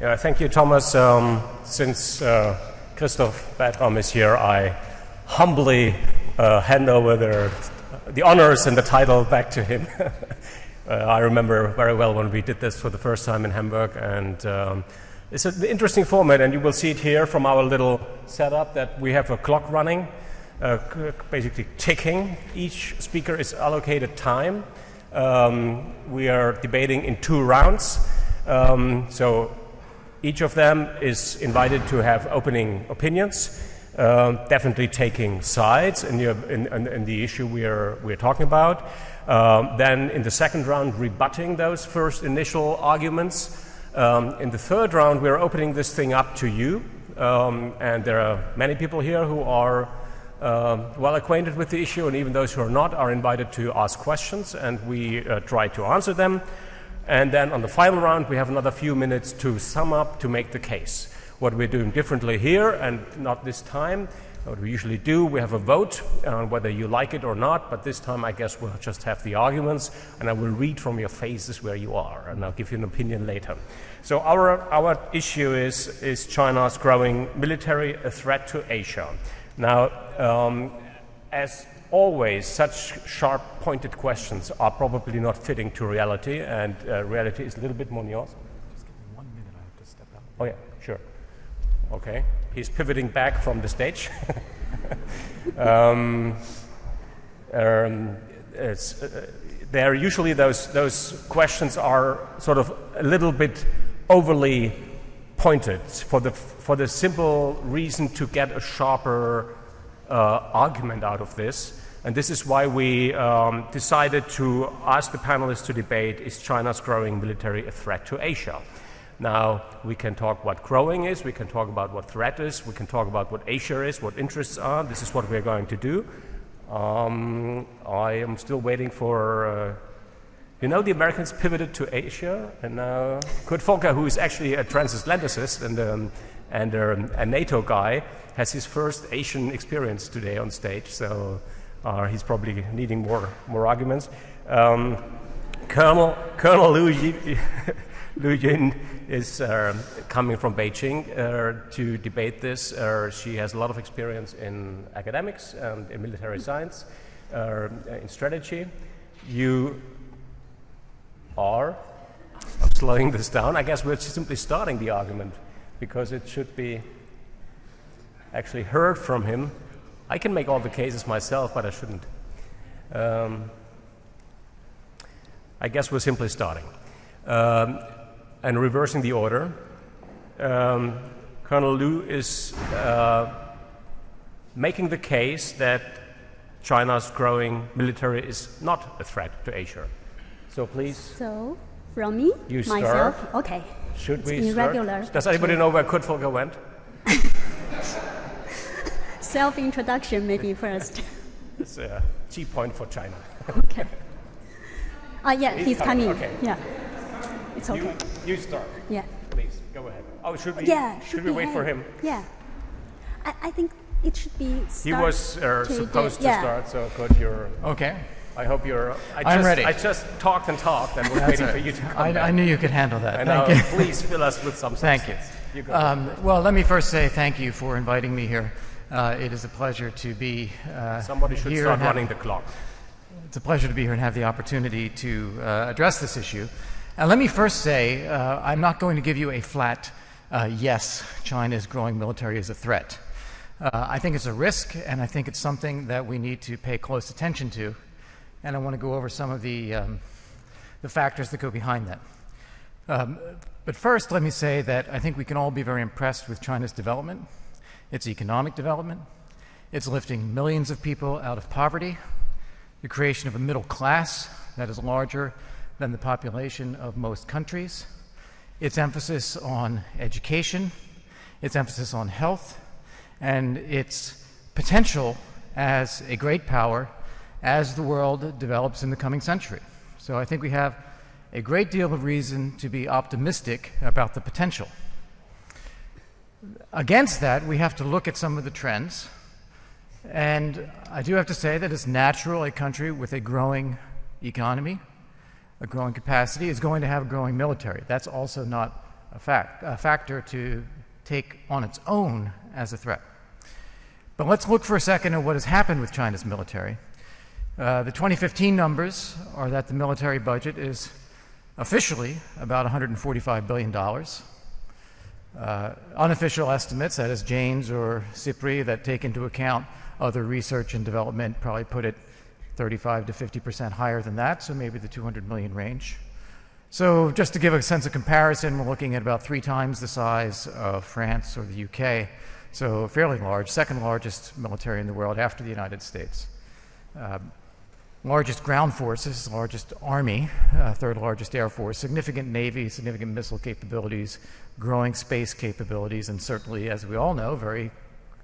Yeah, thank you, Thomas. Um, since uh, Christoph Bertram is here, I humbly uh, hand over the, the honors and the title back to him. uh, I remember very well when we did this for the first time in Hamburg, and um, it's an interesting format, and you will see it here from our little setup that we have a clock running, uh, basically ticking. Each speaker is allocated time. Um, we are debating in two rounds. Um, so each of them is invited to have opening opinions, uh, definitely taking sides in the, in, in, in the issue we are, we are talking about. Um, then in the second round, rebutting those first initial arguments. Um, in the third round, we're opening this thing up to you. Um, and there are many people here who are uh, well acquainted with the issue, and even those who are not are invited to ask questions, and we uh, try to answer them. And then on the final round, we have another few minutes to sum up to make the case. What we're doing differently here and not this time, what we usually do, we have a vote on whether you like it or not, but this time I guess we'll just have the arguments and I will read from your faces where you are and I'll give you an opinion later. So our, our issue is, is China's growing military threat to Asia. Now, um, as always, such sharp pointed questions are probably not fitting to reality, and uh, reality is a little bit more nuanced. Just give me one minute, I have to step out. Oh, yeah, sure. Okay. He's pivoting back from the stage. um, um, uh, there usually those, those questions are sort of a little bit overly pointed for the, for the simple reason to get a sharper uh, argument out of this. And this is why we um, decided to ask the panelists to debate is China's growing military a threat to Asia? Now, we can talk what growing is, we can talk about what threat is, we can talk about what Asia is, what interests are. This is what we're going to do. Um, I am still waiting for. Uh, you know, the Americans pivoted to Asia, and now Kurt Volker, who is actually a transatlanticist and, um, and um, a NATO guy, has his first Asian experience today on stage. So uh, he's probably needing more, more arguments. Um, Colonel, Colonel Lu, Yin is uh, coming from Beijing uh, to debate this. Uh, she has a lot of experience in academics and in military science, uh, in strategy. You are, I'm slowing this down, I guess we're simply starting the argument because it should be actually heard from him I can make all the cases myself, but I shouldn't. Um, I guess we're simply starting. Um, and reversing the order, um, Colonel Lu is uh, making the case that China's growing military is not a threat to Asia. So please. So, from me, you myself, start. okay. Should it's we irregular. Start? Does anybody know where Kurt Volker went? self introduction maybe first. it's a cheap point for China. okay. Uh, yeah, he's, he's coming. coming. Okay. Yeah. It's okay. You, you, start. Yeah. Please, go ahead. Oh, should we, yeah, should, should we wait for him? Yeah. I, I think it should be He was uh, to supposed to start, so could you're... Okay. I hope you're. I I'm just, ready. I just talked and talked, and we're waiting for you to come. I, I, knew you could handle that. And thank now, you. please fill us with some. Thank you. you um, well, let me first say thank you for inviting me here. Uh, it is a pleasure to be uh, Somebody should here start have, running the clock. It's a pleasure to be here and have the opportunity to uh, address this issue. And let me first say, uh, I'm not going to give you a flat uh, yes, China's growing military is a threat. Uh, I think it's a risk, and I think it's something that we need to pay close attention to. And I want to go over some of the, um, the factors that go behind that. Um, but first, let me say that I think we can all be very impressed with China's development its economic development, it's lifting millions of people out of poverty, the creation of a middle class that is larger than the population of most countries, its emphasis on education, its emphasis on health, and its potential as a great power as the world develops in the coming century. So I think we have a great deal of reason to be optimistic about the potential. Against that, we have to look at some of the trends. And I do have to say that it's natural a country with a growing economy, a growing capacity, is going to have a growing military. That's also not a, fact, a factor to take on its own as a threat. But let's look for a second at what has happened with China's military. Uh, the 2015 numbers are that the military budget is officially about $145 billion. Uh, unofficial estimates, that is Jane's or SIPRI, that take into account other research and development, probably put it 35 to 50 percent higher than that, so maybe the 200 million range. So, just to give a sense of comparison, we're looking at about three times the size of France or the UK, so fairly large, second largest military in the world after the United States. Uh, largest ground forces, largest army, uh, third largest air force, significant navy, significant missile capabilities, growing space capabilities, and certainly, as we all know, very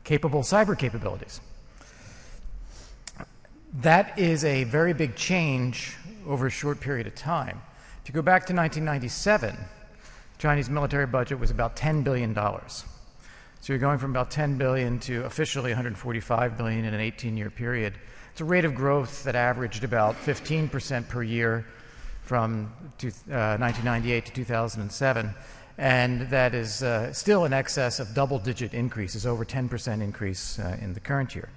capable cyber capabilities. That is a very big change over a short period of time. If you go back to 1997, the Chinese military budget was about $10 billion. So you're going from about 10 billion to officially 145 billion in an 18-year period. It's a rate of growth that averaged about 15% per year from to, uh, 1998 to 2007, and that is uh, still in excess of double-digit increases, over 10% increase uh, in the current year.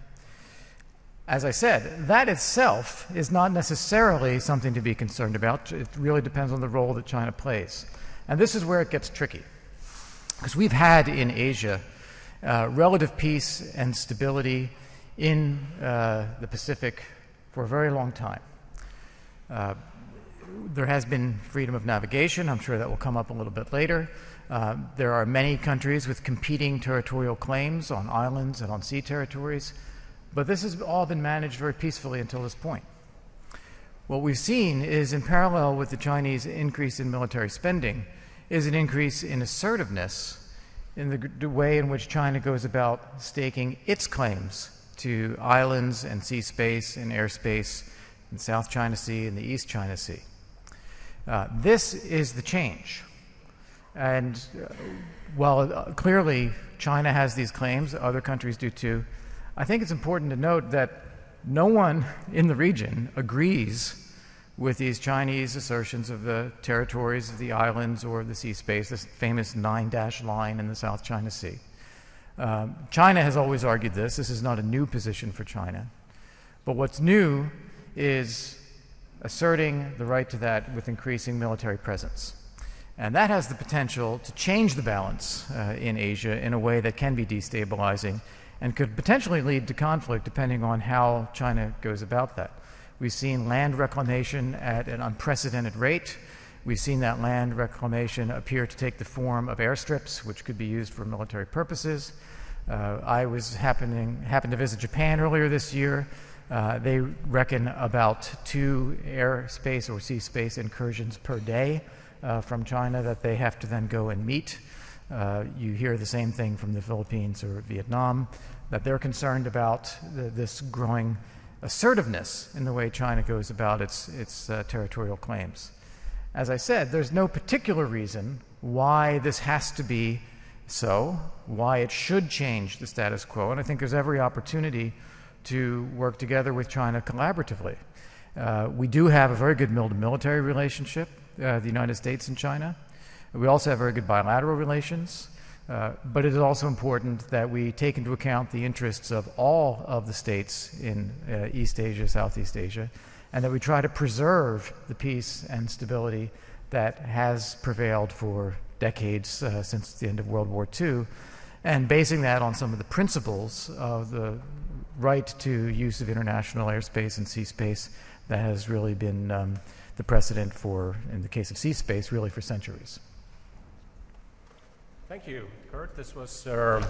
As I said, that itself is not necessarily something to be concerned about. It really depends on the role that China plays. And this is where it gets tricky. Because we've had in Asia uh, relative peace and stability in uh, the Pacific for a very long time. There has been freedom of navigation. I'm sure that will come up a little bit later. Uh, there are many countries with competing territorial claims on islands and on sea territories. But this has all been managed very peacefully until this point. What we've seen is, in parallel with the Chinese increase in military spending, is an increase in assertiveness in the, the way in which China goes about staking its claims to islands and sea space and airspace in South China Sea and the East China Sea. Uh, this is the change. And uh, while uh, clearly China has these claims, other countries do too, I think it's important to note that no one in the region agrees with these Chinese assertions of the territories of the islands or the sea space, this famous nine dash line in the South China Sea. Um, China has always argued this. This is not a new position for China. But what's new is asserting the right to that with increasing military presence. And that has the potential to change the balance uh, in Asia in a way that can be destabilizing and could potentially lead to conflict depending on how China goes about that. We've seen land reclamation at an unprecedented rate. We've seen that land reclamation appear to take the form of airstrips, which could be used for military purposes. Uh, I was happening, happened to visit Japan earlier this year. Uh, they reckon about two airspace or sea space incursions per day uh, from China that they have to then go and meet. Uh, you hear the same thing from the Philippines or Vietnam, that they're concerned about the, this growing assertiveness in the way China goes about its, its uh, territorial claims. As I said, there's no particular reason why this has to be so, why it should change the status quo, and I think there's every opportunity to work together with China collaboratively. Uh, we do have a very good military relationship, uh, the United States and China. We also have very good bilateral relations, uh, but it is also important that we take into account the interests of all of the states in uh, East Asia, Southeast Asia, and that we try to preserve the peace and stability that has prevailed for decades uh, since the end of World War II, and basing that on some of the principles of the right to use of international airspace and sea space that has really been um, the precedent for, in the case of sea space, really for centuries. Thank you, Kurt. This was uh,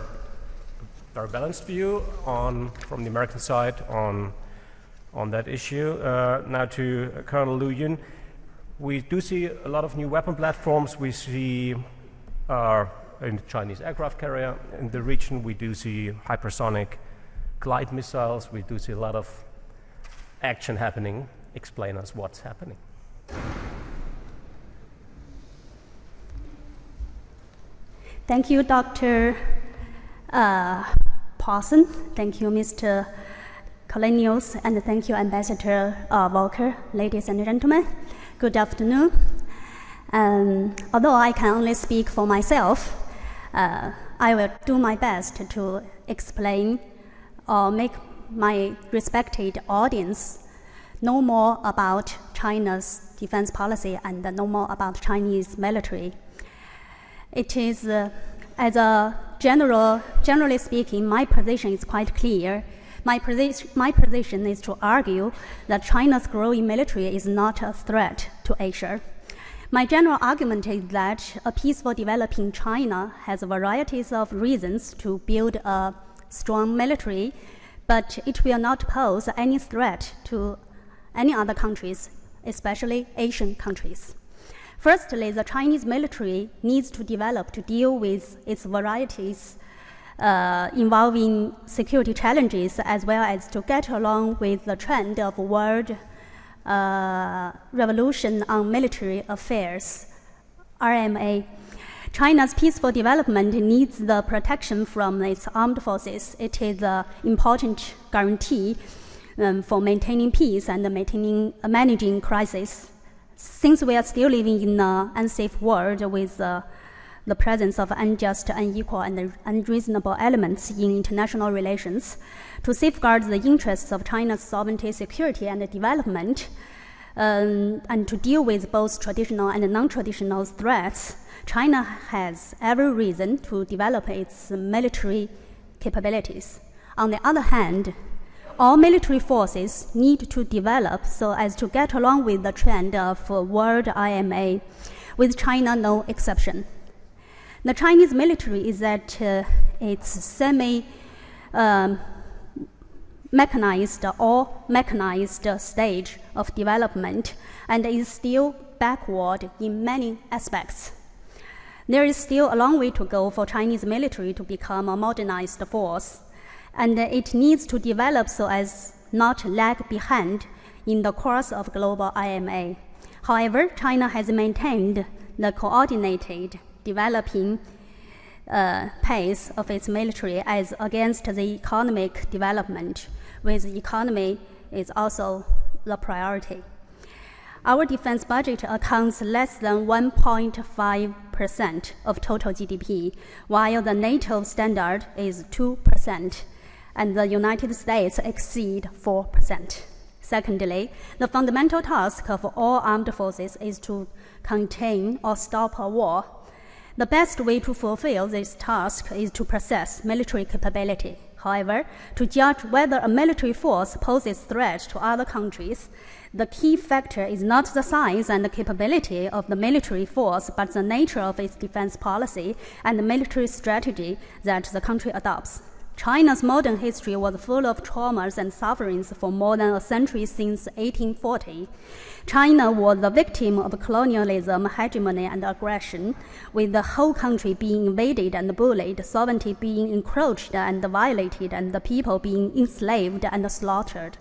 very balanced view on, from the American side on, on that issue. Uh, now to Colonel Lu Yin. We do see a lot of new weapon platforms. We see uh, in Chinese aircraft carrier in the region, we do see hypersonic glide missiles. We do see a lot of action happening. Explain us what's happening. Thank you, Dr. Uh. Thank you, Mr. Kornelius, and thank you, Ambassador uh, Volker. Ladies and gentlemen, good afternoon. Um, although I can only speak for myself, uh, I will do my best to explain or make my respected audience know more about China's defense policy and know more about Chinese military. It is, uh, as a general, generally speaking, my position is quite clear. My, posi- my position is to argue that China's growing military is not a threat to Asia. My general argument is that a peaceful developing China has varieties of reasons to build a strong military, but it will not pose any threat to any other countries, especially Asian countries. Firstly, the Chinese military needs to develop to deal with its varieties uh, involving security challenges as well as to get along with the trend of world uh, revolution on military affairs, RMA. China's peaceful development needs the protection from its armed forces. It is an important guarantee um, for maintaining peace and maintaining, uh, managing crisis. Since we are still living in an unsafe world with uh, the presence of unjust, unequal, and unreasonable elements in international relations, to safeguard the interests of China's sovereignty, security, and development, um, and to deal with both traditional and non traditional threats, China has every reason to develop its military capabilities. On the other hand, all military forces need to develop so as to get along with the trend of world RMA, with China no exception. The Chinese military is at uh, its semi um, mechanized or mechanized stage of development and is still backward in many aspects. There is still a long way to go for Chinese military to become a modernized force, and it needs to develop so as not lag behind in the course of global RMA. However, China has maintained the coordinated developing uh, pace of its military as against the economic development, with the economy is also the priority. Our defense budget accounts less than 1.5% of total GDP, while the NATO standard is 2%, and the United States exceed 4%. Secondly, the fundamental task of all armed forces is to contain or stop a war the best way to fulfill this task is to possess military capability. However, to judge whether a military force poses threat to other countries, the key factor is not the size and the capability of the military force, but the nature of its defense policy and the military strategy that the country adopts. China's modern history was full of traumas and sufferings for more than a century since 1840. China was the victim of colonialism, hegemony, and aggression, with the whole country being invaded and bullied, sovereignty being encroached and violated, and the people being enslaved and slaughtered.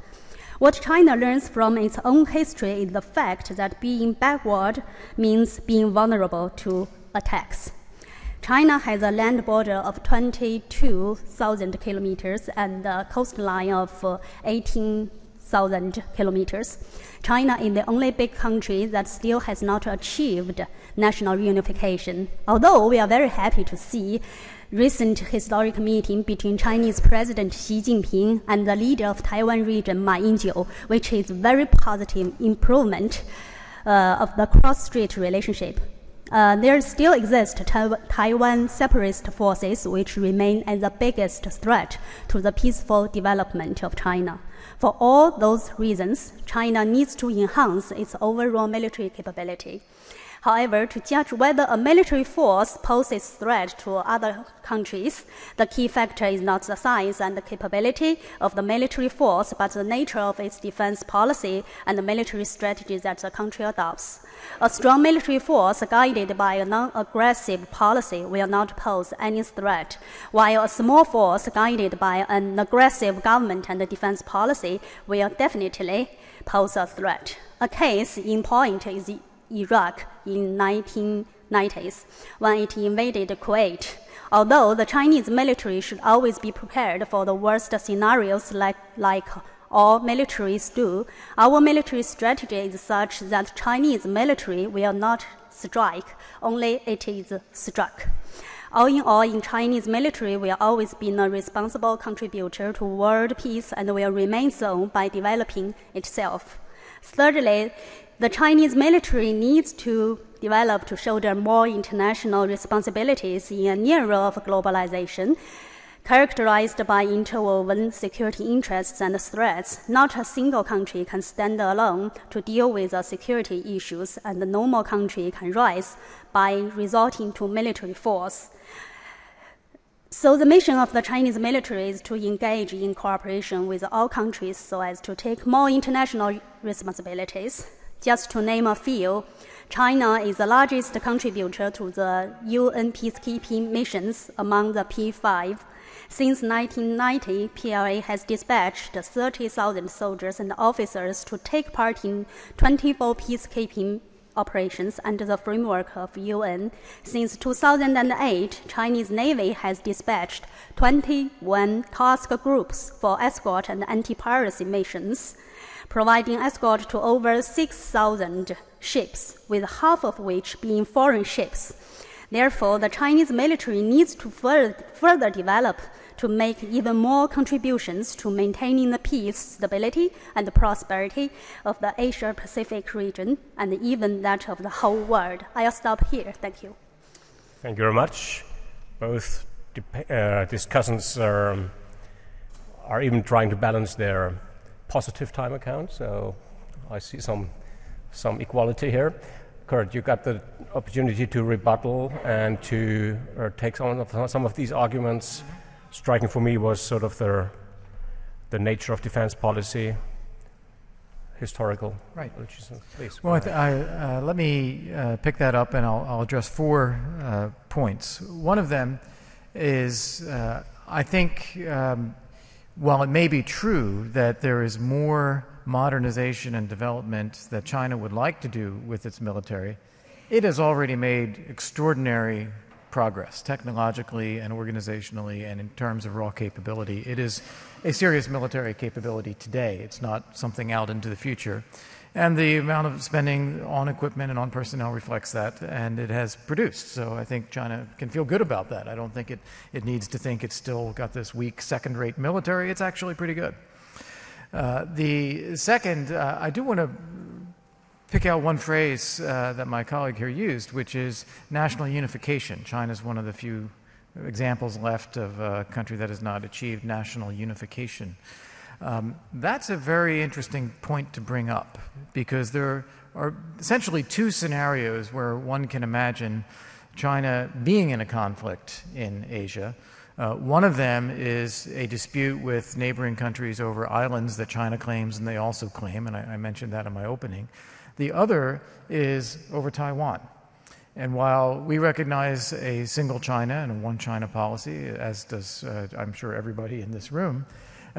What China learns from its own history is the fact that being backward means being vulnerable to attacks. China has a land border of 22,000 kilometers and a coastline of uh, 18,000 kilometers. China is the only big country that still has not achieved national unification. Although we are very happy to see recent historic meeting between Chinese President Xi Jinping and the leader of Taiwan region Ma Ying-jeou, which is very positive improvement uh, of the cross-strait relationship. Uh, there still exist Taiwan separatist forces which remain as the biggest threat to the peaceful development of China. For all those reasons, China needs to enhance its overall military capability. However, to judge whether a military force poses threat to other countries, the key factor is not the size and the capability of the military force, but the nature of its defense policy and the military strategy that the country adopts. A strong military force guided by a non-aggressive policy will not pose any threat, while a small force guided by an aggressive government and defense policy will definitely pose a threat. A case in point is Iraq in 1990s when it invaded Kuwait. Although the Chinese military should always be prepared for the worst scenarios like, like all militaries do. Our military strategy is such that Chinese military will not strike, only it is struck. All in all, in Chinese military will always be a responsible contributor to world peace and will remain so by developing itself. Thirdly, the Chinese military needs to develop to shoulder more international responsibilities in an era of globalization characterized by interwoven security interests and threats. Not a single country can stand alone to deal with the security issues, and no more country can rise by resorting to military force. So the mission of the Chinese military is to engage in cooperation with all countries so as to take more international responsibilities. Just to name a few, China is the largest contributor to the UN peacekeeping missions among the P5. Since 1990, PLA has dispatched 30,000 soldiers and officers to take part in 24 peacekeeping operations under the framework of UN. Since 2008, Chinese Navy has dispatched 21 task groups for escort and anti-piracy missions, providing escort to over 6,000 ships, with half of which being foreign ships. Therefore, the Chinese military needs to further, develop to make even more contributions to maintaining the peace, stability, and the prosperity of the Asia Pacific region and even that of the whole world. I'll stop here. Thank you. Thank you very much. Both uh, discussants are, um, are even trying to balance their positive time account, so I see some, some equality here. Kurt, you got the opportunity to rebuttal and to uh, take some of, some of these arguments. Striking for me was sort of the, the nature of defense policy, historical. Right. Please. Well, I uh, let me uh, pick that up and I'll, I'll address four uh, points. One of them is uh, I think, um, while it may be true that there is more modernization and development that China would like to do with its military, it has already made extraordinary progress technologically and organizationally and in terms of raw capability. It is a serious military capability today. It's not something out into the future. And the amount of spending on equipment and on personnel reflects that, and it has produced. So I think China can feel good about that. I don't think it, it needs to think it's still got this weak second rate military. It's actually pretty good. Uh, the second, uh, I do want to pick out one phrase uh, that my colleague here used, which is national unification. China is one of the few examples left of a country that has not achieved national unification. Um, that's a very interesting point to bring up because there are essentially two scenarios where one can imagine China being in a conflict in Asia. Uh, one of them is a dispute with neighboring countries over islands that China claims and they also claim, and I, I mentioned that in my opening. The other is over Taiwan. And while we recognize a single China and a one China policy, as does, uh, I'm sure, everybody in this room,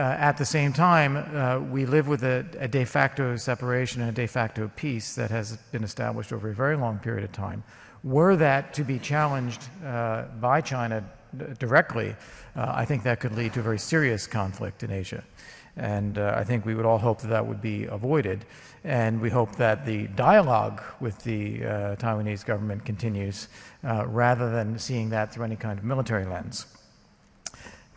at the same time, uh, we live with a, a, de facto separation and a de facto peace that has been established over a very long period of time. Were that to be challenged uh, by China directly, uh, I think that could lead to a very serious conflict in Asia. And uh, I think we would all hope that that would be avoided. And we hope that the dialogue with the uh, Taiwanese government continues uh, rather than seeing that through any kind of military lens.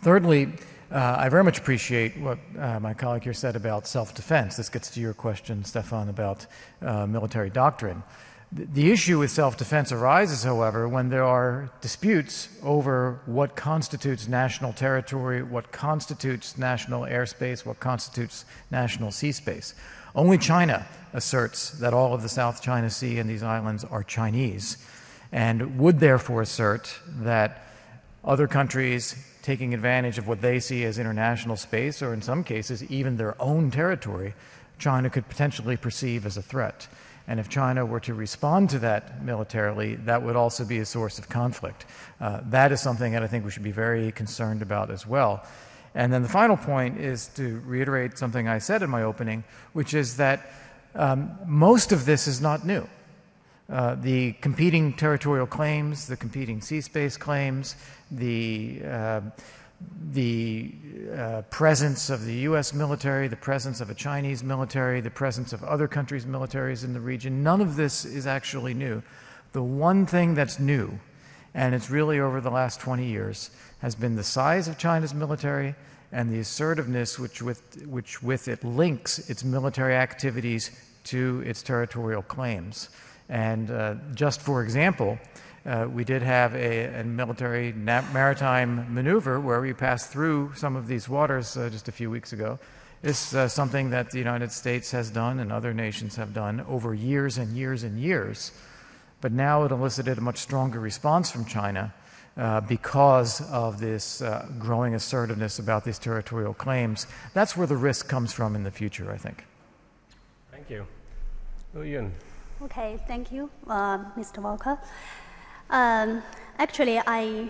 Thirdly, uh, I very much appreciate what uh, my colleague here said about self defense. This gets to your question, Stefan, about uh, military doctrine. The issue with self defense arises, however, when there are disputes over what constitutes national territory, what constitutes national airspace, what constitutes national sea space. Only China asserts that all of the South China Sea and these islands are Chinese, and would therefore assert that other countries taking advantage of what they see as international space, or in some cases, even their own territory, China could potentially perceive as a threat. And if China were to respond to that militarily, that would also be a source of conflict. Uh, that is something that I think we should be very concerned about as well. And then the final point is to reiterate something I said in my opening, which is that um, most of this is not new. Uh, the competing territorial claims, the competing sea space claims, the uh, the uh, presence of the US military, the presence of a Chinese military, the presence of other countries' militaries in the region. None of this is actually new. The one thing that's new, and it's really over the last 20 years, has been the size of China's military and the assertiveness which with, which with it links its military activities to its territorial claims. And uh, just for example, uh, we did have a, a military maritime maneuver where we passed through some of these waters uh, just a few weeks ago. It's uh, something that the United States has done and other nations have done over years and years and years. But now it elicited a much stronger response from China uh, because of this uh, growing assertiveness about these territorial claims. That's where the risk comes from in the future, I think. Thank you. Yin. Okay, thank you, uh, Mr. Volker. Um, actually, I,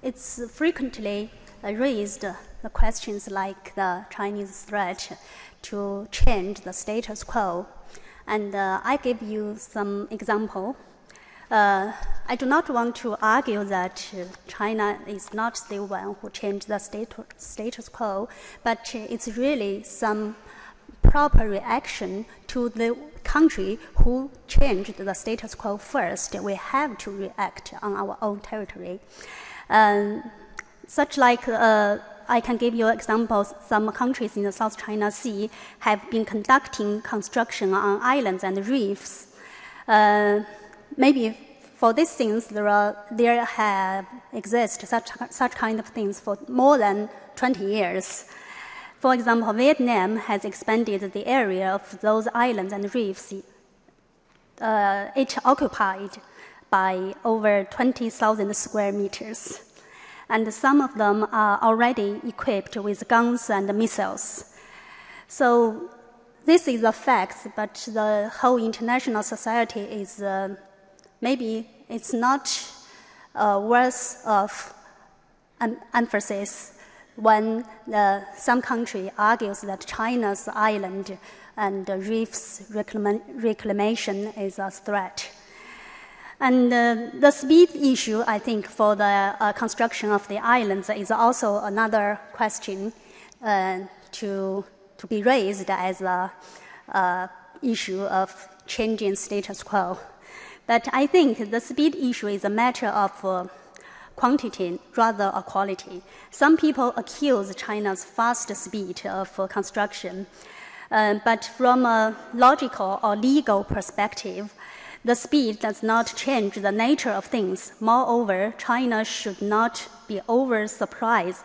it's frequently raised the questions like the Chinese threat to change the status quo. And uh, I give you some example. Uh, I do not want to argue that China is not the one who changed the status quo, but it's really some proper reaction to the country who changed the status quo first. We have to react on our own territory. Um, such like uh, I can give you examples. Some countries in the South China Sea have been conducting construction on islands and reefs. Uh, maybe for these things, there, are, there have exist such, such kind of things for more than 20 years. For example, Vietnam has expanded the area of those islands and reefs, uh, each occupied by over 20,000 square meters. And some of them are already equipped with guns and missiles. So this is a fact, but the whole international society is uh, maybe it's not uh, worth of an emphasis when the, some country argues that China's island and reefs reclamation is a threat. And uh, the speed issue, I think, for the uh, construction of the islands is also another question uh, to, to be raised as an uh, issue of changing status quo. But I think the speed issue is a matter of uh, quantity rather a quality. Some people accuse China's fast speed of construction, uh, but from a logical or legal perspective, the speed does not change the nature of things. Moreover, China should not be over surprised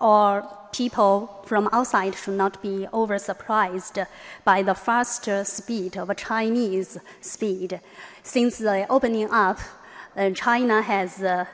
or people from outside should not be over surprised by the faster speed of Chinese speed. Since the opening up, uh, China has uh,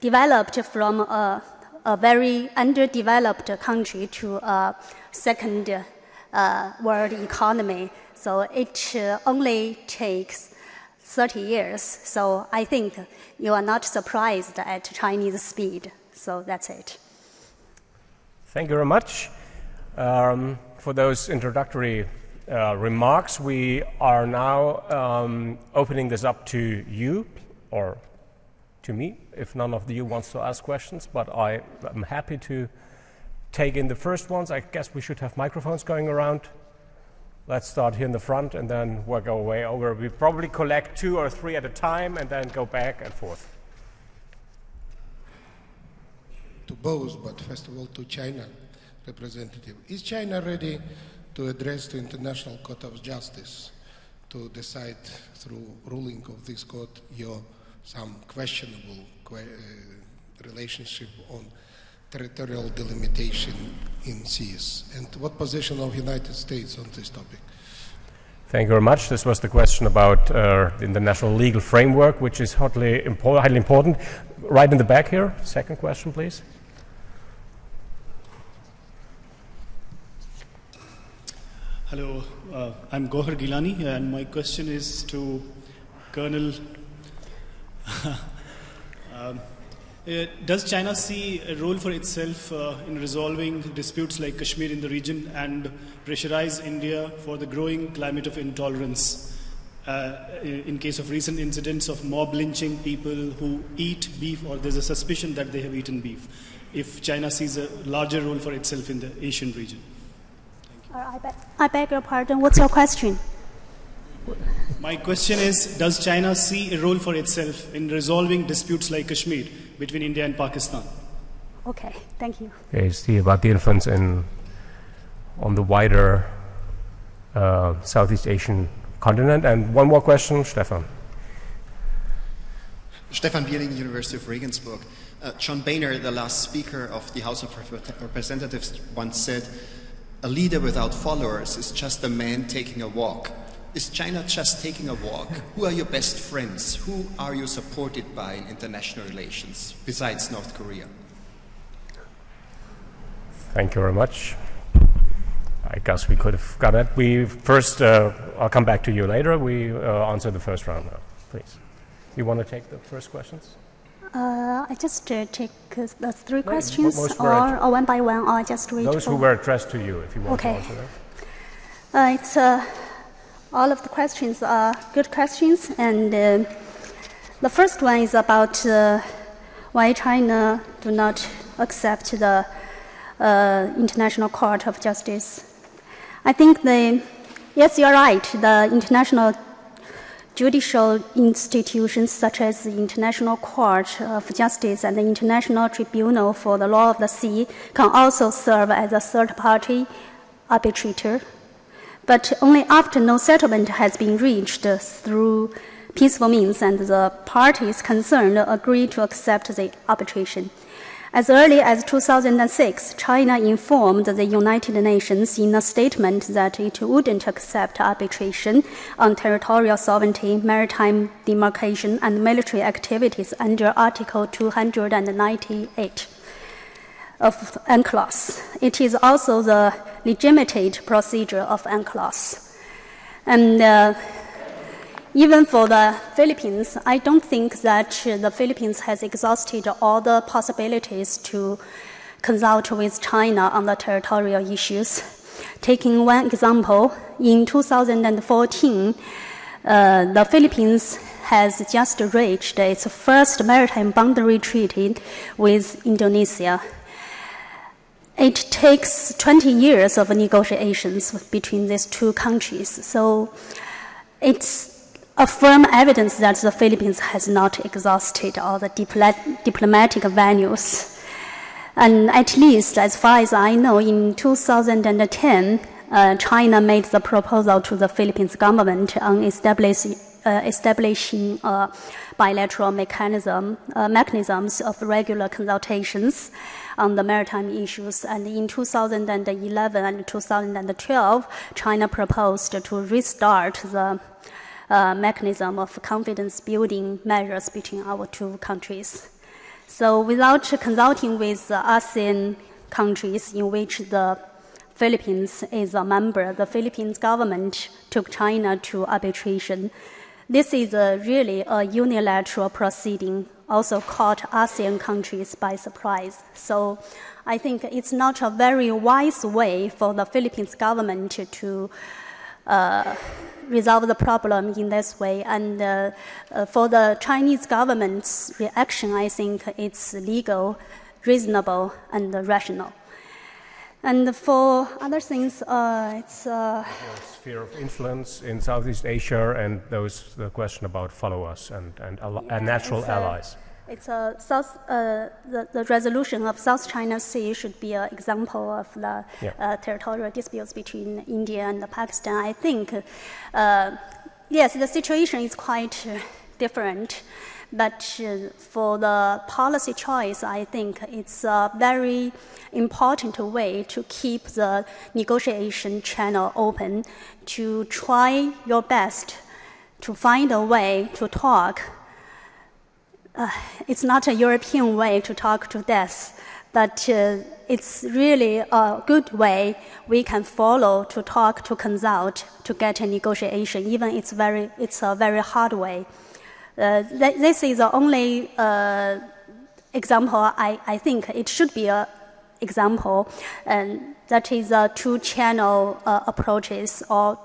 developed from a, a, very underdeveloped country to a second uh, world economy. So it uh, only takes 30 years. So I think you are not surprised at Chinese speed. So that's it. Thank you very much um, for those introductory uh, remarks. We are now um, opening this up to you or to me, if none of you wants to ask questions, but I am happy to take in the first ones. I guess we should have microphones going around. Let's start here in the front and then work our way over. We probably collect two or three at a time and then go back and forth. To both, but first of all to China representative. Is China ready to address the International Court of Justice to decide through ruling of this court your some questionable que- uh, relationship on territorial delimitation in seas and what position of United States on this topic Thank you very much. This was the question about uh, the international legal framework, which is hotly impo- highly important. Right in the back here, second question, please. Hello, uh, I'm Gowhar Geelani, and my question is to Colonel. um, uh, does China see a role for itself uh, in resolving disputes like Kashmir in the region and pressurize India for the growing climate of intolerance uh, in case of recent incidents of mob lynching people who eat beef or there's a suspicion that they have eaten beef, if China sees a larger role for itself in the Asian region? Uh, I, beg, I beg your pardon, what's your question? My question is Does China see a role for itself in resolving disputes like Kashmir between India and Pakistan? Okay, thank you. Okay, see about the influence in on the wider uh, Southeast Asian continent. And one more question, Stefan. Stefan Bierling, University of Regensburg. Uh, John Boehner, the last speaker of the House of Representatives, once said, A leader without followers is just a man taking a walk. Is China just taking a walk? Who are your best friends? Who are you supported by in international relations besides North Korea? Thank you very much. I guess we could have got it. We first, uh, I'll come back to you later. We uh, answer the first round now, please. You want to take the first questions? Uh, I just uh, take uh, the three questions, or, or one by one, or I just read. Those who were addressed to you, if you want Okay. to answer them. Uh, it's uh, all of the questions are good questions, and uh, the first one is about uh, why China do not accept the uh, International Court of Justice. I think the yes, you're right. The international judicial institutions such as the International Court of Justice and the International Tribunal for the Law of the Sea can also serve as a third party arbitrator. But only after no settlement has been reached through peaceful means and the parties concerned agree to accept the arbitration. As early as 2006, China informed the United Nations in a statement that it wouldn't accept arbitration on territorial sovereignty, maritime demarcation, and military activities under Article 298 of UNCLOS. It is also the legitimate procedure of UNCLOS. And uh, even for the Philippines, I don't think that the Philippines has exhausted all the possibilities to consult with China on the territorial issues. Taking one example, in 2014, uh, the Philippines has just reached its first maritime boundary treaty with Indonesia. It takes 20 years of negotiations between these two countries. So it's a firm evidence that the Philippines has not exhausted all the diplomat- diplomatic venues. And at least, as far as I know, in 2010, uh, China made the proposal to the Philippines government on establish, uh, establishing a bilateral mechanism, uh, mechanisms of regular consultations on the maritime issues. And in 2011 and 2012, China proposed to restart the uh, mechanism of confidence building measures between our two countries. So, without consulting with ASEAN countries in which the Philippines is a member, the Philippines government took China to arbitration. This is a really a unilateral proceeding, also caught ASEAN countries by surprise. So, I think it's not a very wise way for the Philippines government to uh, resolve the problem in this way. And uh, uh, for the Chinese government's reaction, I think it's legal, reasonable, and rational. And for other things, uh, it's uh, Sphere of influence in Southeast Asia and those the question about followers and, and, al- and natural it's, uh, allies. It's a South, uh, the, the resolution of South China Sea should be an example of the Yeah. uh, territorial disputes between India and Pakistan. I think, uh, yes, the situation is quite different, but uh, for the policy choice, I think it's a very important way to keep the negotiation channel open, to try your best to find a way to talk uh, it's not a European way to talk to death, but uh, it's really a good way we can follow to talk, to consult, to get a negotiation. Even it's very, it's a very hard way. Uh, th- this is the only uh, example. I, I think it should be a example, and that is uh, two channel uh, approaches or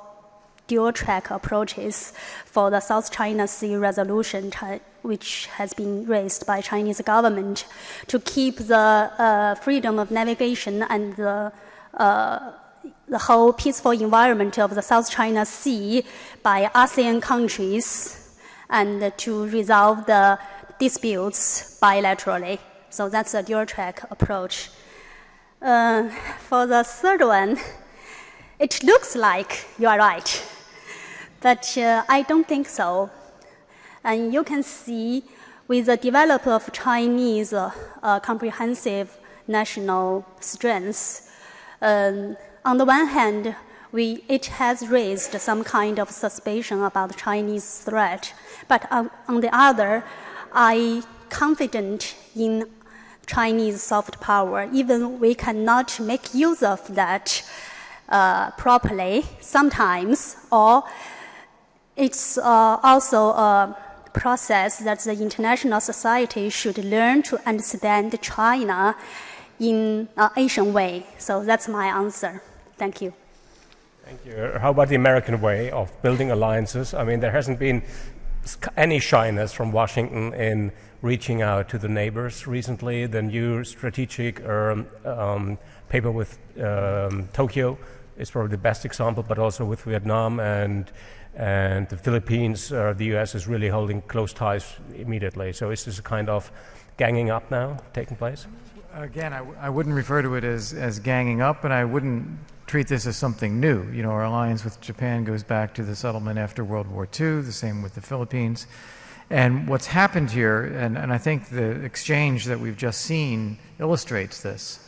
dual track approaches for the South China Sea resolution, which has been raised by Chinese government to keep the uh, freedom of navigation and the uh, the whole peaceful environment of the South China Sea by ASEAN countries and to resolve the disputes bilaterally. So that's a dual track approach. Uh, for the third one, it looks like you are right, but uh, I don't think so. And you can see with the development of Chinese uh, comprehensive national strengths, um, on the one hand, we, it has raised some kind of suspicion about Chinese threat, but on, on the other, I confident in Chinese soft power. Even we cannot make use of that uh, properly sometimes, or it's uh, also a process that the international society should learn to understand China in an Asian way. So that's my answer. Thank you. Thank you. How about the American way of building alliances? I mean, there hasn't been any shyness from Washington in reaching out to the neighbors recently. The new strategic um, um, paper with um, Tokyo is probably the best example, but also with Vietnam and and the Philippines. Uh, the U.S. is really holding close ties immediately. So is this a kind of ganging up now taking place? Again, I w- I wouldn't refer to it as, as ganging up, and I wouldn't treat this as something new. You know, our alliance with Japan goes back to the settlement after World War II, the same with the Philippines. And what's happened here, and, and I think the exchange that we've just seen illustrates this,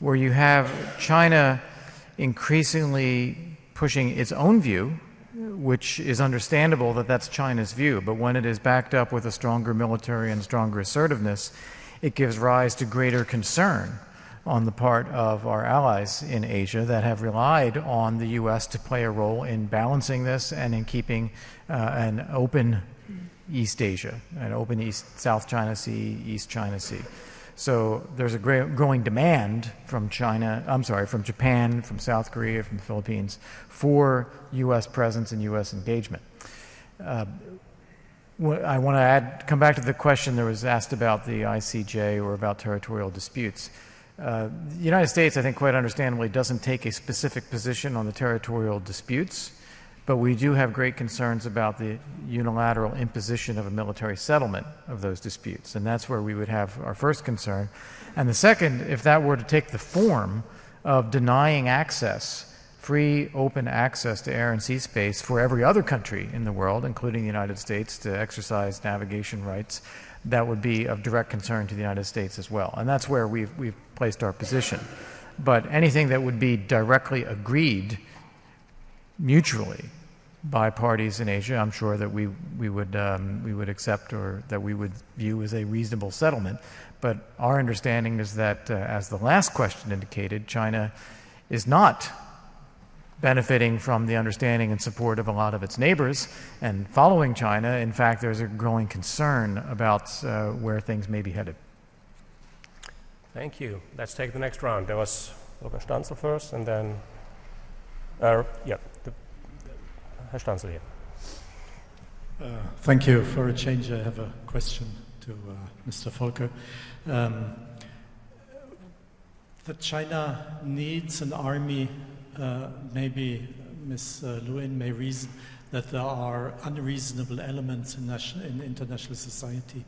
where you have China increasingly pushing its own view, which is understandable that that's China's view, but when it is backed up with a stronger military and stronger assertiveness, it gives rise to greater concern on the part of our allies in Asia that have relied on the U.S. to play a role in balancing this and in keeping uh, an open East Asia, an open East South China Sea, East China Sea. So there's a growing demand from China, I'm sorry, from Japan, from South Korea, from the Philippines for U.S. presence and U.S. engagement. Uh, I want to add, come back to the question that was asked about the ICJ or about territorial disputes. Uh, the United States, I think, quite understandably, doesn't take a specific position on the territorial disputes, but we do have great concerns about the unilateral imposition of a military settlement of those disputes, and that's where we would have our first concern. And the second, if that were to take the form of denying access, free, open access to air and sea space for every other country in the world, including the United States, to exercise navigation rights, that would be of direct concern to the United States as well. And that's where we've, we've placed our position. But anything that would be directly agreed mutually by parties in Asia, I'm sure that we, we, would, um, we would accept or that we would view as a reasonable settlement. But our understanding is that, uh, as the last question indicated, China is not benefiting from the understanding and support of a lot of its neighbors. And following China, in fact, there's a growing concern about uh, where things may be headed. Thank you. Let's take the next round. There was Volker Stanzel first, and then, uh, yeah, Herr Stanzel. Uh, thank you. For a change, I have a question to uh, Mr. Volker. Um, that China needs an army uh, maybe Ms. Uh, Lu Yin may reason that there are unreasonable elements in, national, in international society.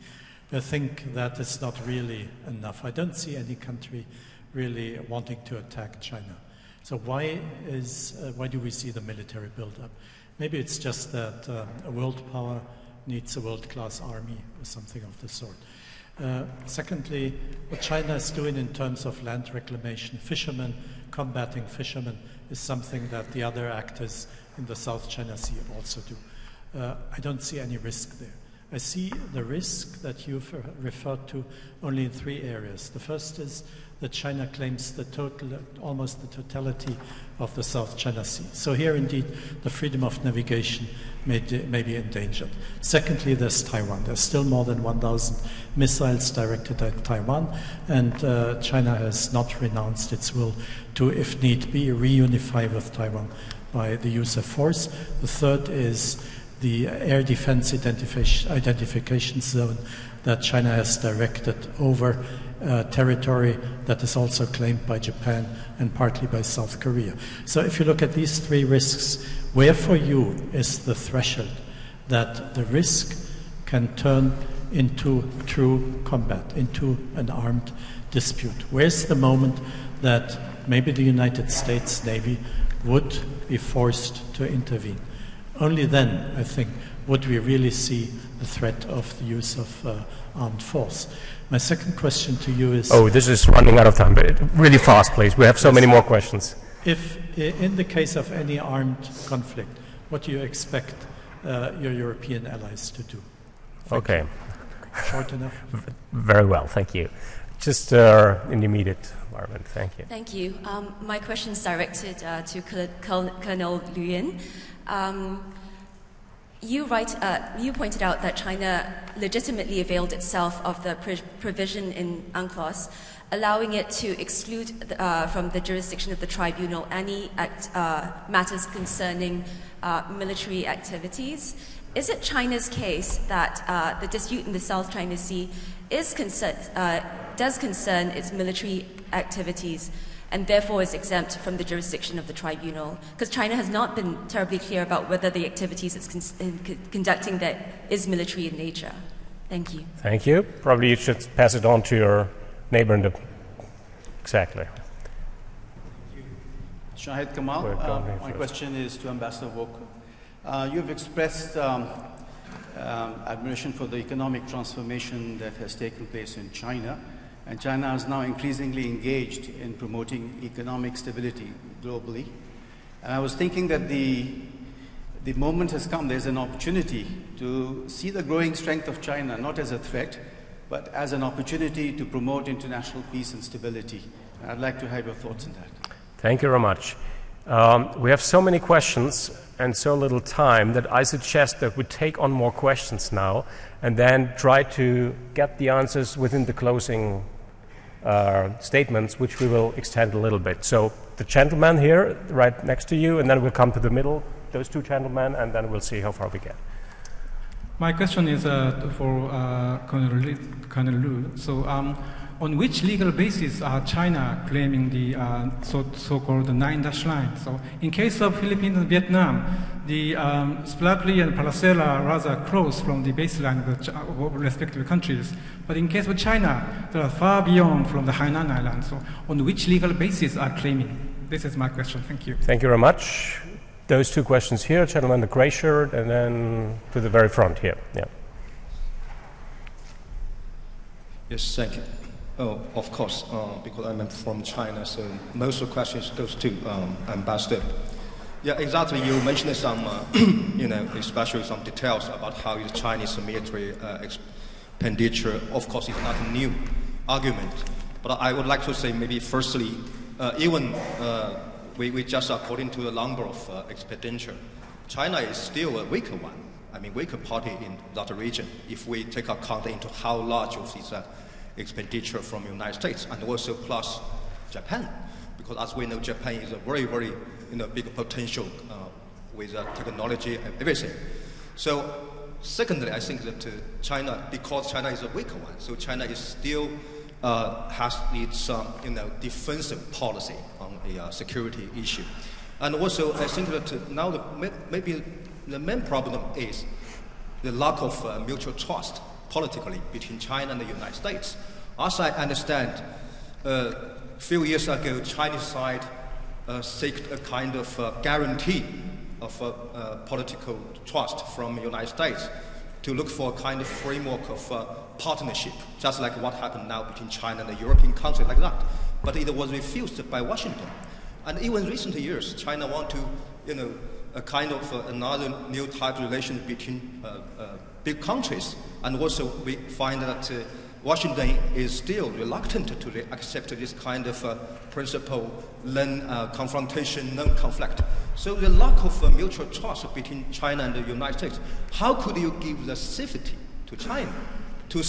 I think that is not really enough. I don't see any country really wanting to attack China. So why is uh, why do we see the military buildup? Maybe it's just that uh, a world power needs a world-class army or something of the sort. Uh, secondly, what China is doing in terms of land reclamation, fishermen combating fishermen, is something that the other actors in the South China Sea also do. Uh, I don't see any risk there. I see the risk that you've referred to only in three areas. The first is that China claims the total, almost the totality of the South China Sea. So here, indeed, the freedom of navigation may, may be endangered. Secondly, there's Taiwan. There's still more than 1,000 missiles directed at Taiwan, and uh, China has not renounced its will to, if need be, reunify with Taiwan by the use of force. The third is the air defense identification, identification zone that China has directed over uh, territory that is also claimed by Japan and partly by South Korea. So, if you look at these three risks, where for you is the threshold that the risk can turn into true combat, into an armed dispute? Where's the moment that maybe the United States Navy would be forced to intervene? Only then, I think, would we really see the threat of the use of uh, armed force. My second question to you is Oh, this is running out of time, but really fast, please. We have so many more questions. if, in the case of any armed conflict, what do you expect uh, your European allies to do? Okay, Short enough? very well, thank you. Just uh, in the immediate environment, thank you. Thank you. Um, my question is directed uh, to Col- Col- Colonel Lu Yin. Um, you, write, uh, you pointed out that China legitimately availed itself of the pr- provision in UNCLOS, allowing it to exclude uh, from the jurisdiction of the tribunal any act, uh, matters concerning uh, military activities. Is it China's case that uh, the dispute in the South China Sea is concern, uh, does concern its military activities and therefore is exempt from the jurisdiction of the tribunal? Because China has not been terribly clear about whether the activities it's con- in c- conducting that is military in nature. Thank you. Thank you. Probably you should pass it on to your neighbor in the. Exactly. Shahid Kamal, uh, my first. question is to Ambassador Volker. Uh, you have expressed um, um, admiration for the economic transformation that has taken place in China, and China is now increasingly engaged in promoting economic stability globally. And I was thinking that the, the moment has come, there's an opportunity to see the growing strength of China not as a threat, but as an opportunity to promote international peace and stability. And I'd like to have your thoughts on that. Thank you very much. Um, we have so many questions and so little time that I suggest that we take on more questions now and then try to get the answers within the closing uh, statements, which we will extend a little bit. So, the gentleman here, right next to you, and then we'll come to the middle, those two gentlemen, and then we'll see how far we get. My question is uh, for uh, Colonel, Li, Colonel Lu. So, um, on which legal basis are China claiming the uh, so, so-called nine dash line? So, in case of Philippines and Vietnam, the um, Spratly and Paracel are rather close from the baseline of the ch- of respective countries. But in case of China, they are far beyond from the Hainan Island. So, on which legal basis are claiming? This is my question. Thank you. Thank you very much. Those two questions here, gentleman in the gray shirt, and then to the very front here. Yeah. Yes, thank you. Oh, of course, uh, because I'm from China, so most of the questions goes to um, Ambassador. Yeah, exactly. You mentioned some, uh, you know, especially some details about how the Chinese military uh, expenditure. Of course, it's not a new argument, but I would like to say maybe firstly, uh, even uh, we, we just according to the number of uh, expenditure, China is still a weaker one. I mean, weaker party in that region. If we take account into how large of uh, expenditure from the United States and also plus Japan, because as we know, Japan is a very, very you know, big potential uh, with uh, technology and everything. So, secondly, I think that uh, China, because China is a weaker one, so China is still uh, has its um, you know defensive policy on a uh, security issue, and also I think that now the, maybe the main problem is the lack of mutual trust politically between China and the United States. As I understand, a few years ago, Chinese side uh, sought a kind of uh, guarantee of uh, political trust from the United States to look for a kind of framework of uh, partnership, just like what happened now between China and the European countries like that. But it was refused by Washington. And even recent years, China want to, you know, a kind of uh, another new type of relation between uh, big countries. And also we find that uh, Washington is still reluctant to accept this kind of uh, principle, non uh, confrontation, non conflict. So the lack of uh, mutual trust between China and the United States, how could you give the safety to China to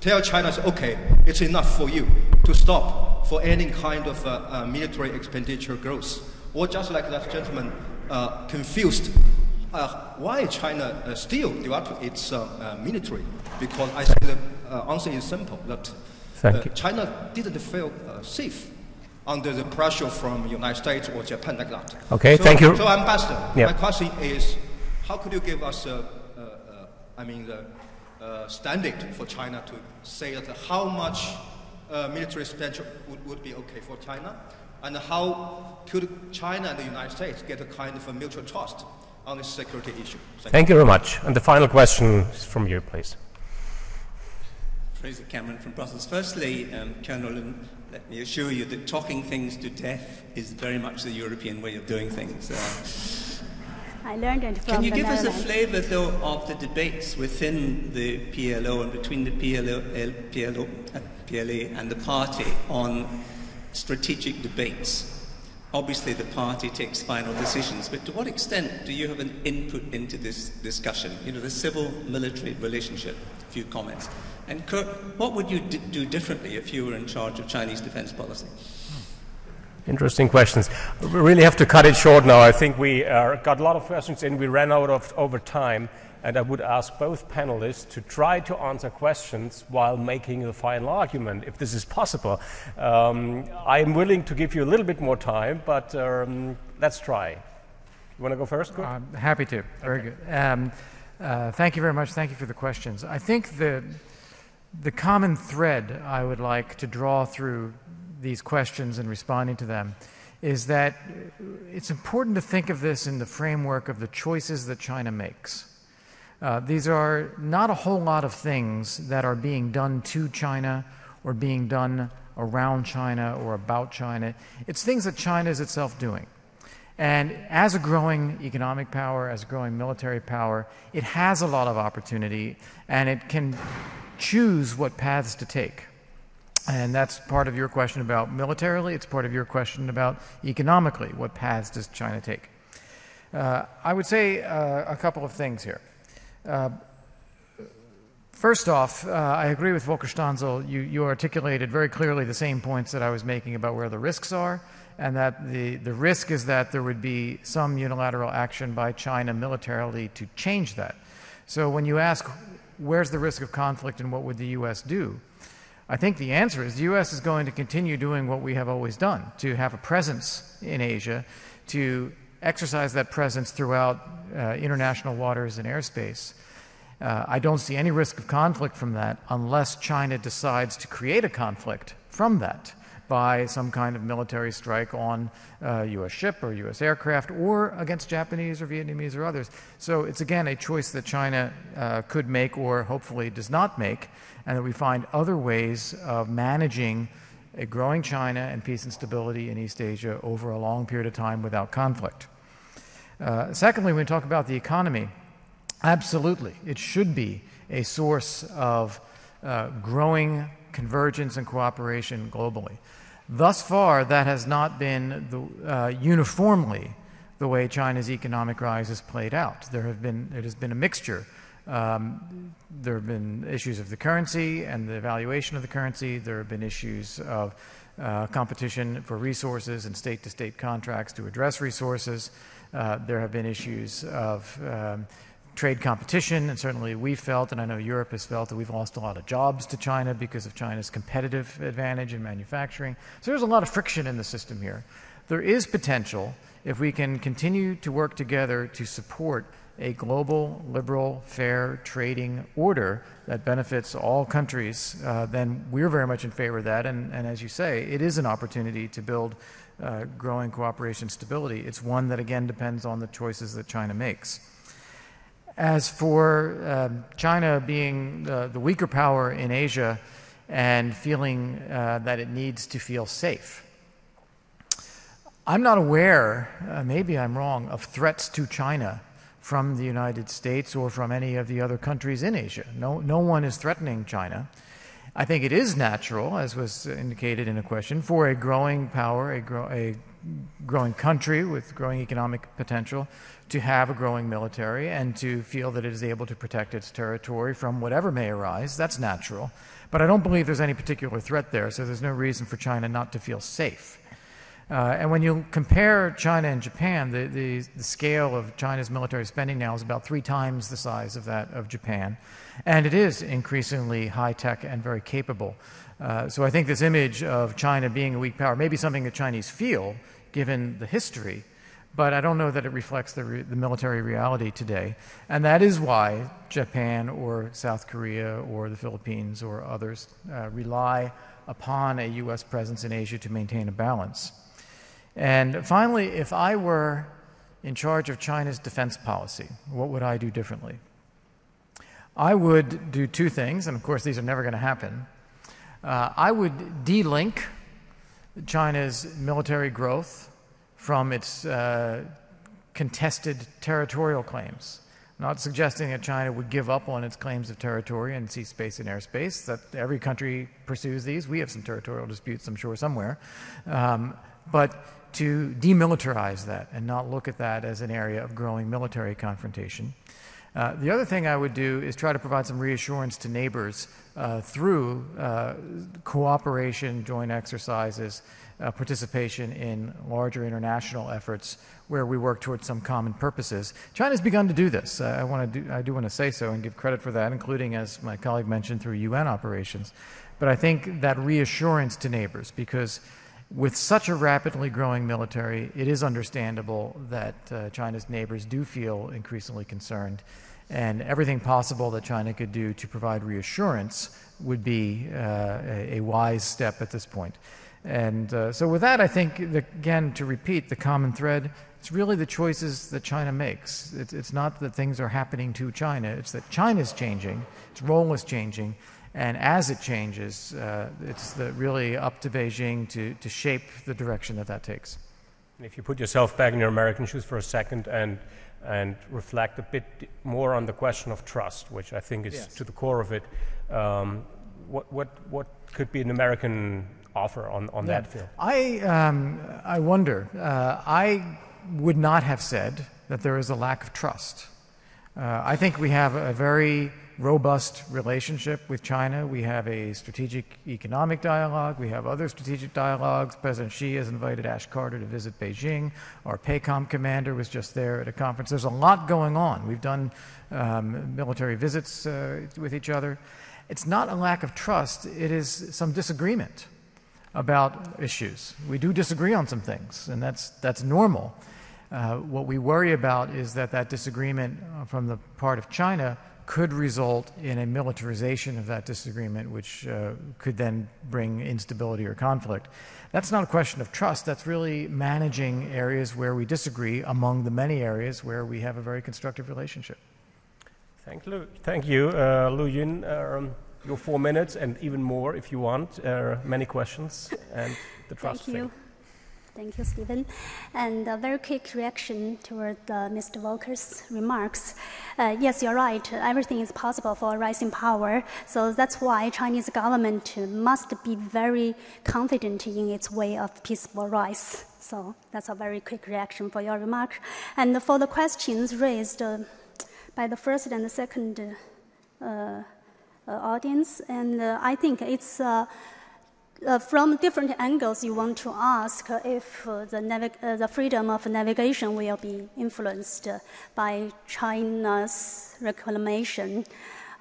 tell China, okay, it's enough for you to stop for any kind of uh, uh, military expenditure growth? Or just like that gentleman uh, confused uh, why China uh, still develop its uh, uh, military. Because I think the uh, answer is simple that you. China didn't feel safe under the pressure from United States or Japan like that. Okay, so, thank you. So, Ambassador, yeah. my question is, how could you give us I mean, the uh, standard for China to say that how much uh, military expenditure would, would be okay for China, and how could China and the United States get a kind of a mutual trust on this security issue? Thank, Thank you. you very much. And the final question is from you, please. Fraser Cameron from Brussels. Firstly, um, Colonel, let me assure you that talking things to death is very much the European way of doing things. Uh, I learned it from Can you give us a flavour, though, of the debates within the PLO and between the PLO, PLO, uh, PLA and the party on strategic debates? Obviously, the party takes final decisions, but to what extent do you have an input into this discussion? You know, the civil-military relationship. A few comments. And Kurt, what would you do differently if you were in charge of Chinese defense policy? Interesting questions. We really have to cut it short now. I think we uh, got a lot of questions in. We ran out of over time, and I would ask both panelists to try to answer questions while making the final argument, if this is possible. Um, I am willing to give you a little bit more time, but um, let's try. You want to go first? I'm happy to. Very okay. good. Um, uh, thank you very much. Thank you for the questions. I think the the common thread I would like to draw through these questions and responding to them is that it's important to think of this in the framework of the choices that China makes. Uh, these are not a whole lot of things that are being done to China or being done around China or about China. It's things that China is itself doing. And as a growing economic power, as a growing military power, it has a lot of opportunity and it can choose what paths to take. And that's part of your question about militarily. It's part of your question about economically. What paths does China take? Uh, I would say uh, a couple of things here. Uh, first off, uh, I agree with Volker Stanzel. You, you articulated very clearly the same points that I was making about where the risks are, and that the, the risk is that there would be some unilateral action by China militarily to change that. So when you ask where's the risk of conflict and what would the U.S. do? I think the answer is the U.S. is going to continue doing what we have always done to have a presence in Asia, to exercise that presence throughout uh, international waters and airspace. Uh, I don't see any risk of conflict from that unless China decides to create a conflict from that by some kind of military strike on a U.S. ship or U.S. aircraft or against Japanese or Vietnamese or others. So it's again a choice that China uh, could make or hopefully does not make and that we find other ways of managing a growing China and peace and stability in East Asia over a long period of time without conflict. Uh, secondly, when we talk about the economy, absolutely, it should be a source of uh, growing convergence and cooperation globally. Thus far, that has not been the, uh, uniformly the way China's economic rise has played out. There have been, it has been a mixture um, there have been issues of the currency and the valuation of the currency. There have been issues of uh, competition for resources and state to state contracts to address resources. Uh, there have been issues of um, trade competition, and certainly we felt, and I know Europe has felt, that we've lost a lot of jobs to China because of China's competitive advantage in manufacturing. So there's a lot of friction in the system here. There is potential if we can continue to work together to support a global, liberal, fair trading order that benefits all countries, uh, then we're very much in favor of that. And, and, as you say, it is an opportunity to build uh, growing cooperation stability. It's one that, again, depends on the choices that China makes. As for um, China being uh, the weaker power in Asia and feeling uh, that it needs to feel safe, I'm not aware, uh, maybe I'm wrong, of threats to China from the United States or from any of the other countries in Asia. No, no one is threatening China. I think it is natural, as was indicated in a question, for a growing power, a, a growing country with growing economic potential to have a growing military and to feel that it is able to protect its territory from whatever may arise. That's natural. But I don't believe there's any particular threat there, so there's no reason for China not to feel safe. Uh, and when you compare China and Japan, the, the, the, scale of China's military spending now is about three times the size of that of Japan. And it is increasingly high tech and very capable. Uh, so I think this image of China being a weak power may be something that Chinese feel, given the history, but I don't know that it reflects the, re- the military reality today. And that is why Japan or South Korea or the Philippines or others uh, rely upon a U.S. presence in Asia to maintain a balance. And finally, if I were in charge of China's defense policy, what would I do differently? I would do two things, and of course, these are never going to happen. Uh, I would de-link China's military growth from its uh, contested territorial claims. Not suggesting that China would give up on its claims of territory and sea space and airspace, that every country pursues these. We have some territorial disputes, I'm sure, somewhere. Um, but to demilitarize that and not look at that as an area of growing military confrontation. Uh, the other thing I would do is try to provide some reassurance to neighbors uh, through uh, cooperation, joint exercises, uh, participation in larger international efforts where we work towards some common purposes. China's begun to do this. I, want to do, I do want to say so and give credit for that, including, as my colleague mentioned, through UN operations. But I think that reassurance to neighbors, because with such a rapidly growing military, it is understandable that uh, China's neighbors do feel increasingly concerned. And everything possible that China could do to provide reassurance would be uh, a, a, wise step at this point. And uh, so, with that, I think, again, to repeat the common thread, it's really the choices that China makes. It's, it's not that things are happening to China, it's that China's changing, its role is changing, and as it changes, uh, it's the, really up to Beijing to, to shape the direction that that takes. If you put yourself back in your American shoes for a second and, and reflect a bit more on the question of trust, which I think is yes. to the core of it, um, what, what, what could be an American offer on, on yeah. that field? I, um, I wonder. Uh, I would not have said that there is a lack of trust. Uh, I think we have a very robust relationship with China. We have a strategic economic dialogue. We have other strategic dialogues. President Xi has invited Ash Carter to visit Beijing. Our PACOM commander was just there at a conference. There's a lot going on. We've done um, military visits uh, with each other. It's not a lack of trust, it is some disagreement about issues. We do disagree on some things, and that's, that's normal. Uh, what we worry about is that that disagreement from the part of China could result in a militarization of that disagreement, which uh, could then bring instability or conflict. That's not a question of trust. That's really managing areas where we disagree among the many areas where we have a very constructive relationship. Thank you, Thank you uh, Lu Yin. Um, your four minutes and even more if you want. Uh, many questions and the trust Thank you. Thank you, Stephen. And a very quick reaction toward uh, Mr. Volker's remarks. Uh, yes, you're right. Everything is possible for a rising power. So that's why Chinese government must be very confident in its way of peaceful rise. So that's a very quick reaction for your remark. And for the questions raised uh, by the first and the second uh, uh, audience, and uh, I think it's uh, from different angles, you want to ask if uh, the, uh, the, freedom of navigation will be influenced by China's reclamation,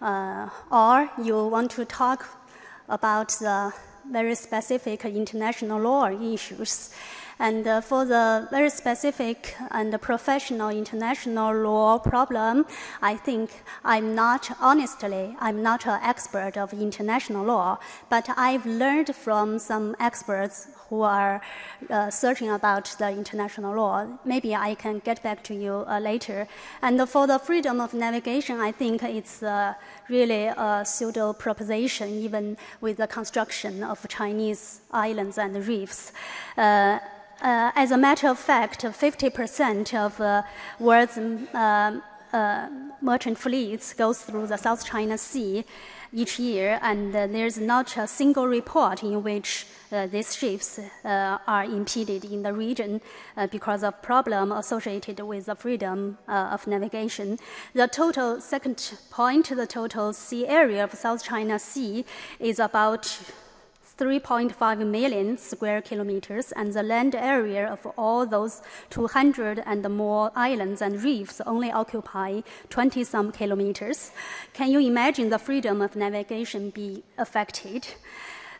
uh, or you want to talk about the very specific international law issues. And uh, for the very specific and professional international law problem, I think I'm not, honestly, I'm not an expert of international law, but I've learned from some experts who are uh, searching about the international law. Maybe I can get back to you uh, later. And for the freedom of navigation, I think it's uh, really a pseudo proposition, even with the construction of Chinese islands and reefs. Uh, uh, as a matter of fact, 50% of uh, world's um, uh, merchant fleets goes through the South China Sea each year, and uh, there's not a single report in which uh, these ships uh, are impeded in the region because of problem associated with the freedom of navigation. The total second point, the total sea area of South China Sea is about 3.5 million square kilometers, and the land area of all those 200 and more islands and reefs only occupy 20 some kilometers. Can you imagine the freedom of navigation be affected?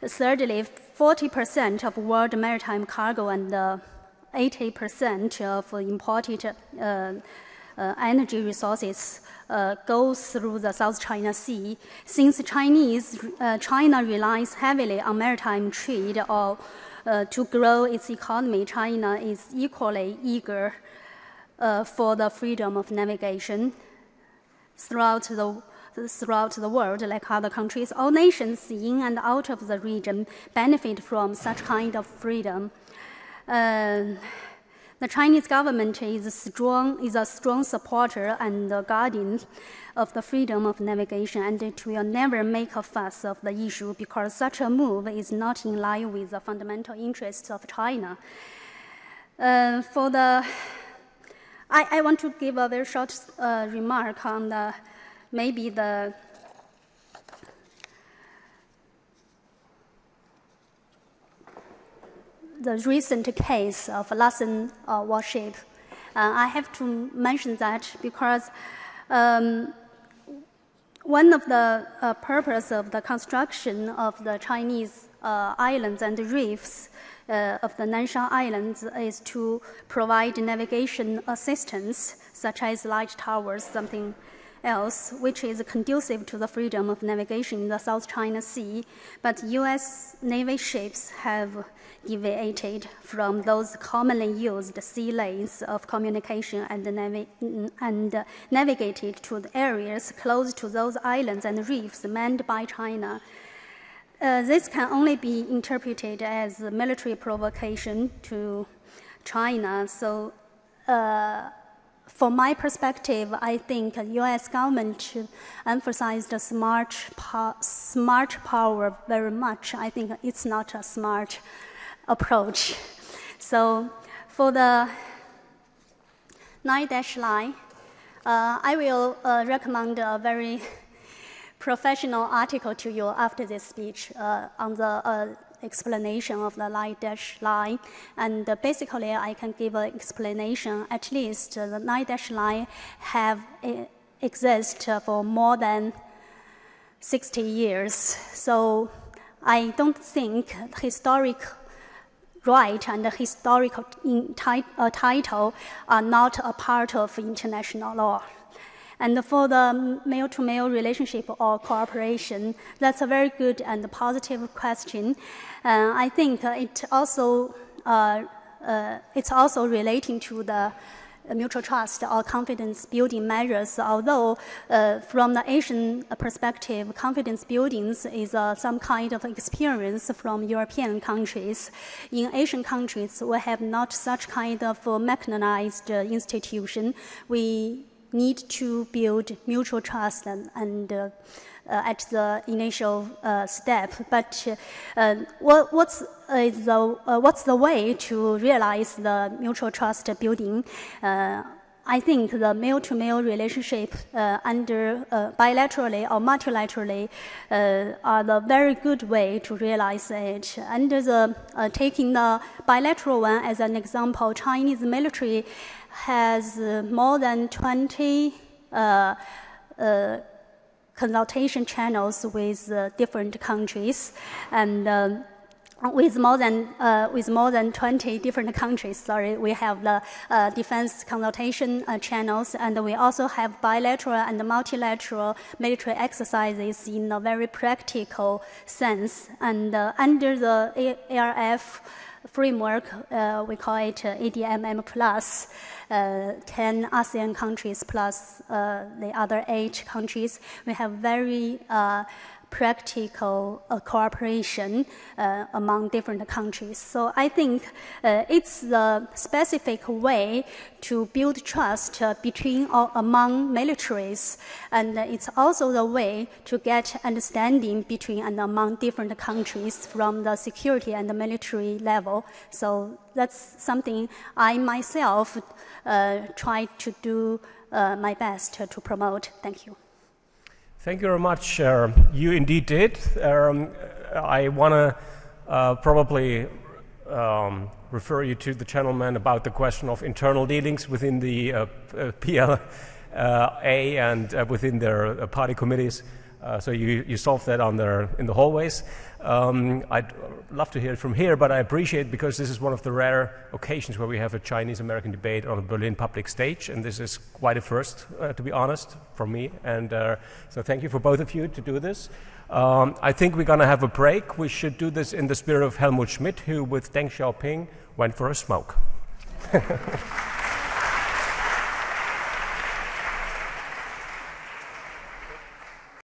Thirdly, 40% of world maritime cargo and uh, 80% of imported uh, uh, energy resources uh, goes through the South China Sea. Since Chinese, uh, China relies heavily on maritime trade or uh, to grow its economy, China is equally eager uh, for the freedom of navigation throughout the throughout the world, like other countries. All nations in and out of the region benefit from such kind of freedom. Uh, the Chinese government is, strong, is a strong supporter and guardian of the freedom of navigation, and it will never make a fuss of the issue because such a move is not in line with the fundamental interests of China. Uh, for the, I, I, want to give a very short uh, remark on the maybe the the recent case of Lassen uh, warship. Uh, I have to mention that because um, one of the uh, purpose of the construction of the Chinese uh, islands and reefs uh, of the Nansha Islands is to provide navigation assistance, such as light towers, something else, which is conducive to the freedom of navigation in the South China Sea. But U.S. Navy ships have deviated from those commonly used sea lanes of communication and, navi and navigated to the areas close to those islands and reefs manned by China. Uh, this can only be interpreted as a military provocation to China. So, uh, from my perspective, I think the U.S. government should emphasize the smart, smart power very much. I think it's not a smart approach. So for the nine dash line, uh, I will uh, recommend a very professional article to you after this speech uh, on the uh, explanation of the nine dash line. And basically, I can give an explanation. At least the nine dash line have uh, exist for more than 60 years. So I don't think historic right and historical uh, title are not a part of international law. And for the mil-to-mil relationship or cooperation, that's a very good and positive question. Uh, I think it also uh, uh, it's also relating to the mutual trust or confidence building measures, although uh, from the Asian perspective, confidence buildings is uh, some kind of experience from European countries. In Asian countries, we have not such kind of mechanized institution. We need to build mutual trust and, and uh, at the initial uh, step. But uh, what, what's, the, what's the way to realize the mutual trust building? I think the mil-to-mil relationship uh, under uh, bilaterally or multilaterally uh, are the very good way to realize it. Under the taking the bilateral one as an example, Chinese military has more than 20 consultation channels with uh, different countries and um, with more than uh, with more than 20 different countries. Sorry, we have the uh, defense consultation uh, channels, and we also have bilateral and multilateral military exercises in a very practical sense. And uh, under the ARF framework, uh, we call it ADMM plus. Uh, 10 ASEAN countries plus uh, the other eight countries, we have very uh, practical uh, cooperation uh, among different countries. So I think uh, it's the specific way to build trust between or among militaries, and it's also the way to get understanding between and among different countries from the security and the military level. So that's something I myself uh, try to do uh, my best to promote. Thank you. Thank you very much. Uh, you indeed did. Um, I want to uh, probably um, refer you to the gentleman about the question of internal dealings within the uh, PLA and uh, within their uh, party committees. Uh, so you, you solve that on their, in the hallways. Um, I'd love to hear it from here, but I appreciate because this is one of the rare occasions where we have a Chinese-American debate on a Berlin public stage, and this is quite a first, uh, to be honest, for me. And uh, so thank you for both of you to do this. Um, I think we're going to have a break. We should do this in the spirit of Helmut Schmidt, who with Deng Xiaoping went for a smoke.